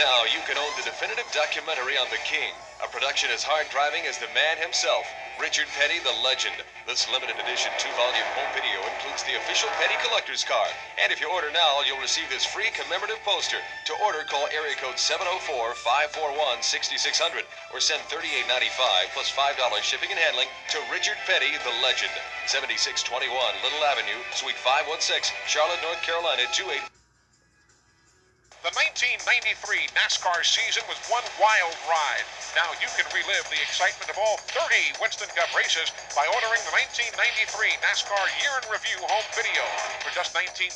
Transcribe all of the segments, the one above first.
Now you can own the definitive documentary on the King, a production as hard driving as the man himself, Richard Petty, the legend. This limited edition two-volume home video includes the official Petty collector's card. And if you order now, you'll receive this free commemorative poster. To order, call area code 704-541-6600 or send $38.95 plus $5 shipping and handling to Richard Petty, the legend. 7621 Little Avenue, Suite 516, Charlotte, North Carolina 28. The 1993 NASCAR season was one wild ride. Now you can relive the excitement of all 30 Winston Cup races by ordering the 1993 NASCAR Year in Review home video. For just $19.98,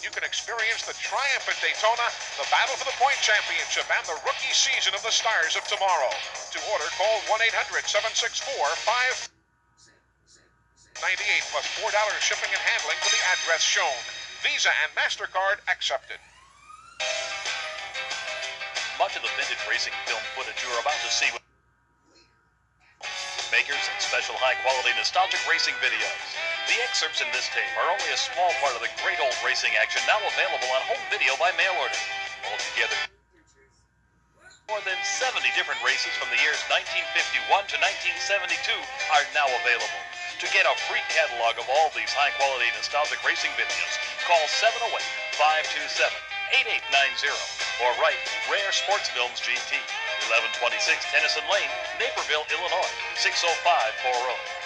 you can experience the triumph at Daytona, the battle for the point championship, and the rookie season of the stars of tomorrow. To order, call 1-800-764-598 plus $4 shipping and handling to the address shown. Visa and MasterCard accepted. Much of the vintage racing film footage you are about to see with makers and special high quality nostalgic racing videos. The excerpts in this tape are only a small part of the great old racing action now available on home video by mail order. Altogether, more than 70 different races from the years 1951 to 1972 are now available. To get a free catalog of all these high quality nostalgic racing videos, call 708 527 8890 or write Rare Sports Films GT, 1126 Tennyson Lane, Naperville, Illinois, 60540.